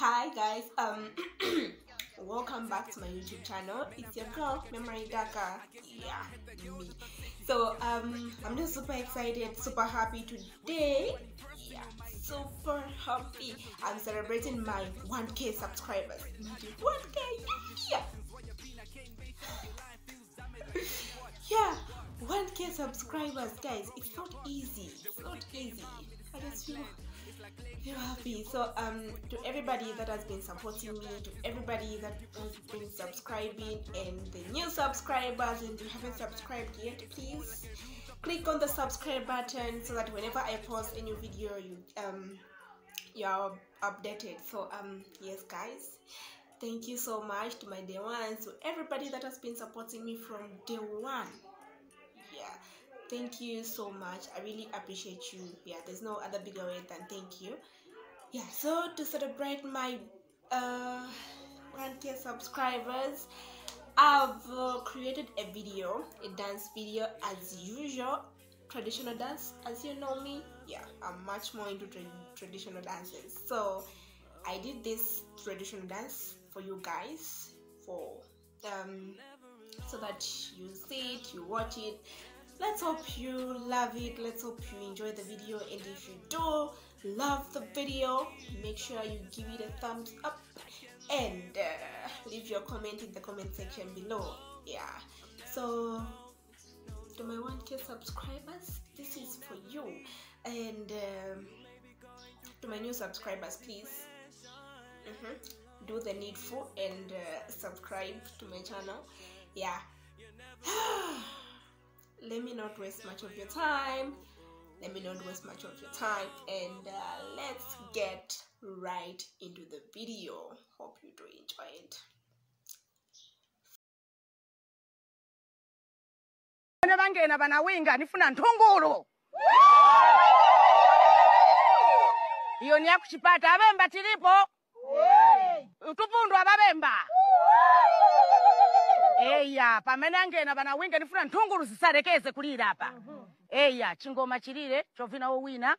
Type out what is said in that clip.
Hi guys, um, welcome back to my YouTube channel. It's your girl, Memory Daka. Yeah, me. So um, I'm just super excited, super happy today. Yeah, super happy. I'm celebrating my 1K subscribers. 1K, yeah. yeah, subscribers, guys. It's not easy. It's not easy. I just feel feel happy. So um to everybody that has been supporting me, to everybody that has been subscribing and the new subscribers and you haven't subscribed yet, please click on the subscribe button so that whenever I post a new video you um you are updated. So um yes guys. Thank you so much to my day ones, to everybody that has been supporting me from day one. Thank you so much. I really appreciate you. Yeah there's no other bigger way than thank you. Yeah so to celebrate my uh 1k subscribers i've uh, created a video a dance video as usual. Traditional dance as you know me. Yeah i'm much more into tra- traditional dances. So i did this traditional dance for you guys for um so that you see it you watch it let's hope you love it. Let's hope you enjoy the video. And if you do love the video make sure you give it a thumbs up and uh, leave your comment in the comment section below. Yeah. So to my 1k subscribers this is for you. And um, to my new subscribers please. Mhm. do the needful and uh, subscribe to my channel. Yeah let me not waste much of your time. Let me not waste much of your time. And uh, let's get right into the video. Hope you do enjoy it. Bane bangena banawinga nifuna nthungulu. Iyo ni yakuchipata abemba tilipo ilapa amene angena pana winga ndifuna nthunguru zisalekeze kulilapa mhm. eya chingoma chilile chovina wowina